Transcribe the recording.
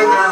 my God.